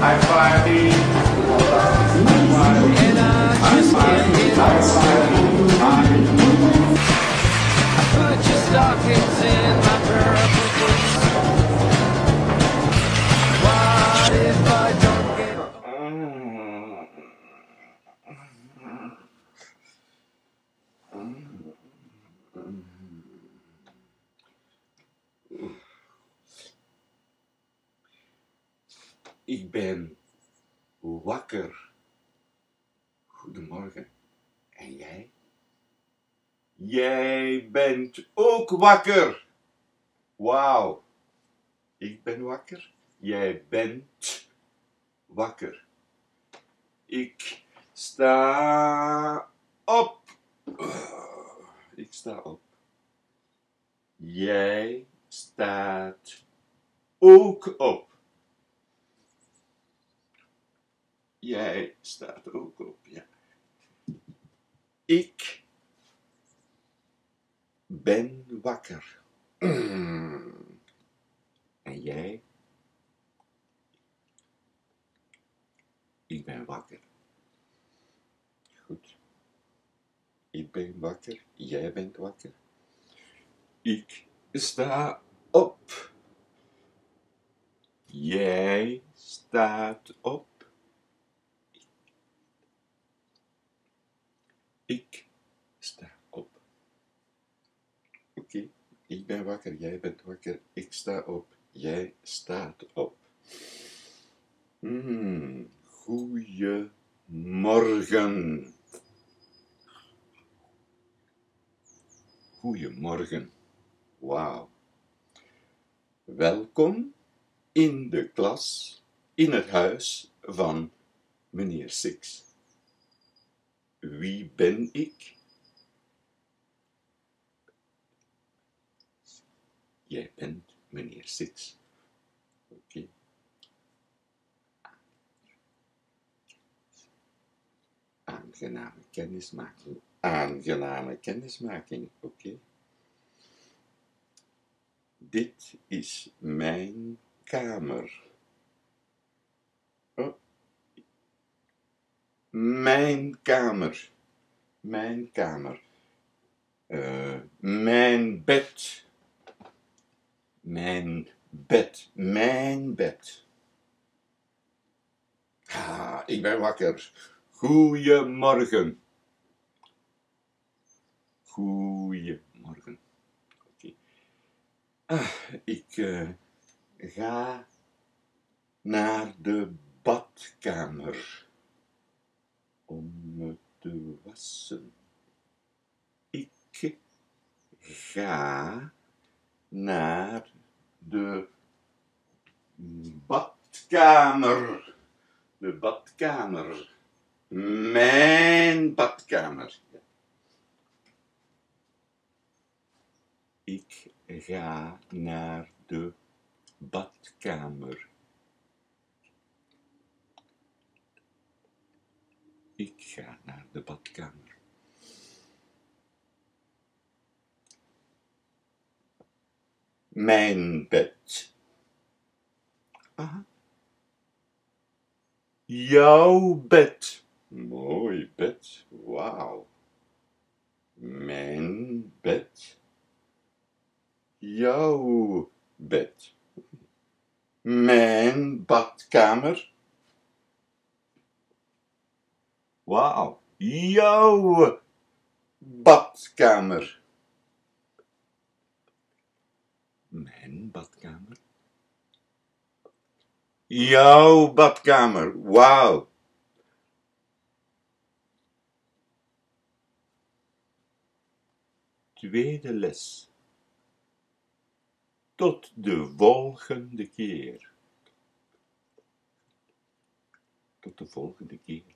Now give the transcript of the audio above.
Parkington. Ik ben wakker. Goedemorgen. En jij? Jij bent ook wakker. Wauw. Ik ben wakker. Jij bent wakker. Ik sta op. Ik sta op. Jij staat ook op. Jij staat ook op, ja. Ik ben wakker. En jij? Ik ben wakker. Goed. Ik ben wakker. Jij bent wakker. Ik sta op. Jij staat op. Ik sta op. Oké, ik wakker, jij bent wakker, ik sta op, jij staat op. Hmm, goeiemorgen. Goeiemorgen. Wauw. Welkom in de klas, in het huis van meneer Six. Wie ben ik? Jij bent meneer Six. Oké. Aangename kennismaking. Aangename kennismaking. Oké. Dit is mijn kamer. Oh. Mijn kamer. Mijn kamer. Eh, mijn bed. Mijn bed. Mijn bed. Ah, ik ben wakker. Goeiemorgen. Goeiemorgen. Oké. Ah, ik eh, ga naar de badkamer om me te wassen. Ik ga naar de badkamer. De badkamer. Mijn badkamer. Ik ga naar de badkamer. Ik ga naar de badkamer. Mijn bed. Aha. Jouw bed. Mooi bed. Wauw. Mijn bed. Jouw bed. Mijn badkamer. Wauw. Jouw badkamer. Badkamer. Jouw badkamer. Wauw. Tweede les. Tot de volgende keer. Tot de volgende keer.